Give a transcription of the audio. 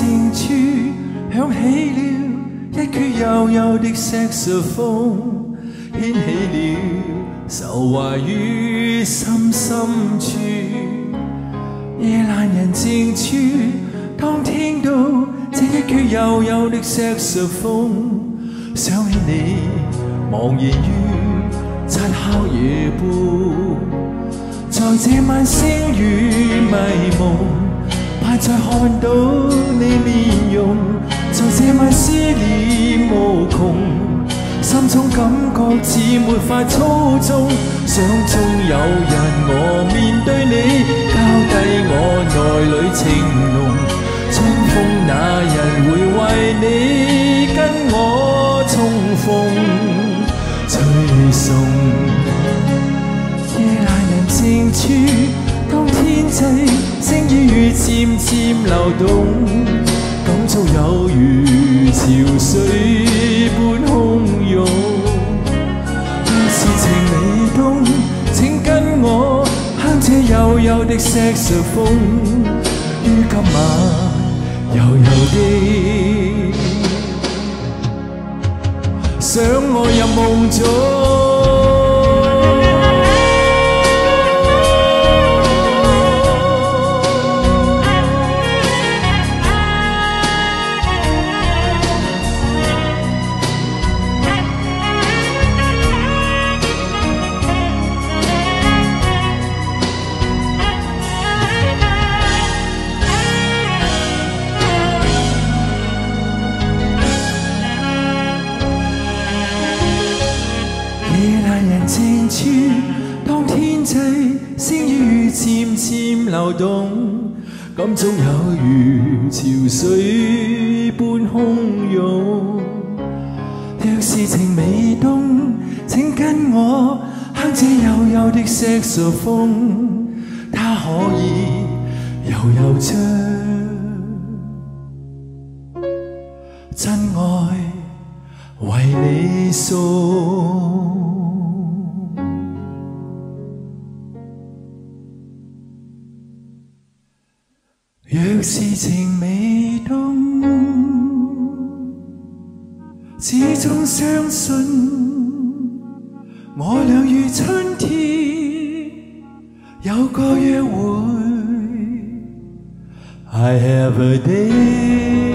夜阑人静处，响起了一阙悠悠的色士风，掀起了愁怀于心深处。夜阑人静处，当听到这一阙悠悠的色士风，想起你茫然于漆黑夜半，在这晚星雨迷蒙。 再看到你面容，在這晚思念無窮，心中感覺似沒法操縱，想中有日我面對你，交低我內裏情浓，春風那日會為你跟我重逢，吹送夜阑人靜處。當天际星与雨渐渐流动，感触有如潮水般汹涌。若是情未冻，请跟我哼这悠悠的色士风，于今晚悠悠的想我入梦中。 靜處，當天際星與雨漸漸流動，感觸有如潮水般汹涌。若是情未凍，請跟我哼這悠悠的色士風，它可以悠悠將真愛為你送。若是情未冻，始終相信我俩如春天有個約會。I have a day.